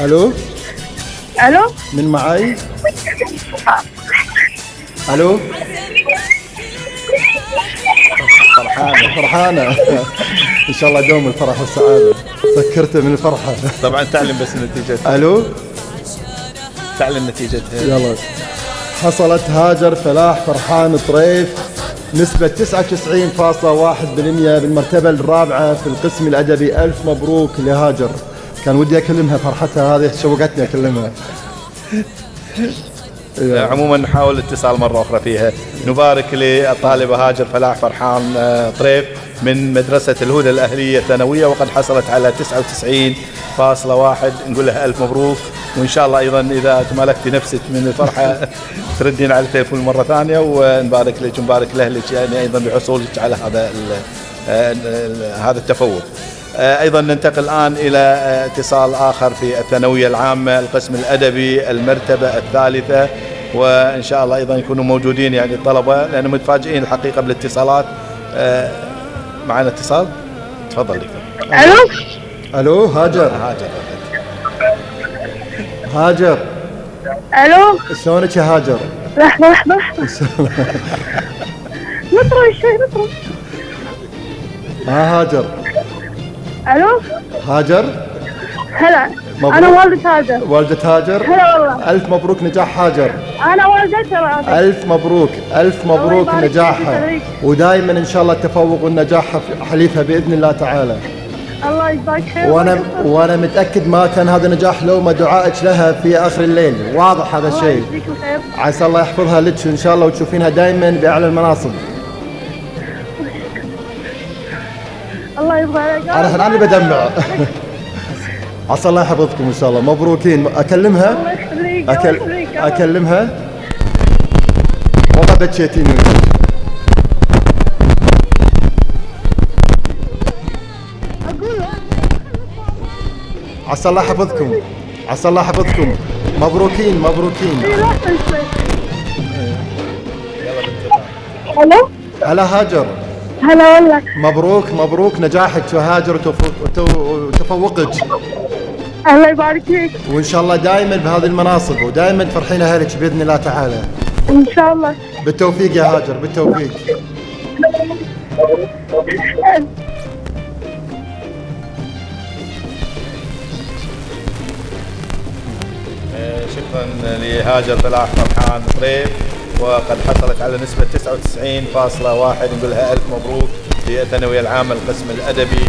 ألو؟ ألو؟ من معاي؟ ألو؟ فرحانة فرحانة. إن شاء الله دوم الفرح والسعادة. سكرته من الفرحة. طبعا تعلم بس نتيجة. ألو؟ تعلم نتيجتها يلا. حصلت هاجر فلاح فرحان طريف. نسبة 99.1% بالمرتبة الرابعة في القسم الأدبي. ألف مبروك لهاجر. كان ودي أكلمها فرحتها هذه شوقتني أكلمها. عموما نحاول الاتصال مرة أخرى فيها. نبارك للطالبة هاجر فلاح فرحان آه، طريف من مدرسة الهدى الأهلية الثانوية وقد حصلت على 99.1 نقول لها ألف مبروك وإن شاء الله أيضا إذا تمالكتي نفسك من الفرحة تردين على التليفون مرة ثانية. ونبارك لك ونبارك لأهلك يعني أيضا بحصولك على هذا آه، هذا التفوق. أيضا ننتقل الآن إلى آه، اتصال آخر في الثانوية العامة القسم الأدبي المرتبة الثالثة وإن شاء الله أيضا يكونوا موجودين يعني الطلبة لأن متفاجئين الحقيقة بالاتصالات. آه، معنا اتصال؟ تفضل دكتور ألو؟ ألو هاجر. هاجر. هاجر. ألو؟ شلونك يا هاجر؟ لحظة لحظة لحظة. نطروا شوي نطروا ها هاجر. ألو؟ هاجر؟ هلا. مبروك. أنا والدة هاجر. والدة هاجر؟ هلا والله. ألف مبروك نجاح هاجر. أنا والدتها ألف مبروك. ألف مبروك نجاحها. ودائما إن شاء الله التفوق والنجاح حليفها بإذن الله تعالى. الله يجزاك خير وأنا وأنا متأكد ما كان هذا نجاح لو ما دعائك لها في آخر الليل. واضح هذا الشيء. عسى الله يحفظها لك إن شاء الله وتشوفينها دائما بأعلى المناصب. الله يرضى عليك أنا أنا بدمع. عسى الله يحفظكم إن شاء الله. مبروكين. أكلمها؟ الله يخليك أكل أكلمها؟ والله بكيتيني عسى الله يحفظكم. عسى الله يحفظكم. مبروكين مبروكين. إيه، لحظة شوي. ألو؟ هلا هاجر. هلا والله. مبروك مبروك نجاحك وهاجر وتف- وت- وتفوقك. الله يبارك فيك. وإن شاء الله دائما بهذه المناصب ودائما تفرحين أهلك بإذن الله تعالى. إن شاء الله. بالتوفيق يا هاجر بالتوفيق. شكرا لهاجر فلاح فرحان طريف. وقد حصلت على نسبة 99.1 نقول لها ألف مبروك في الثانوية العامة القسم الأدبي.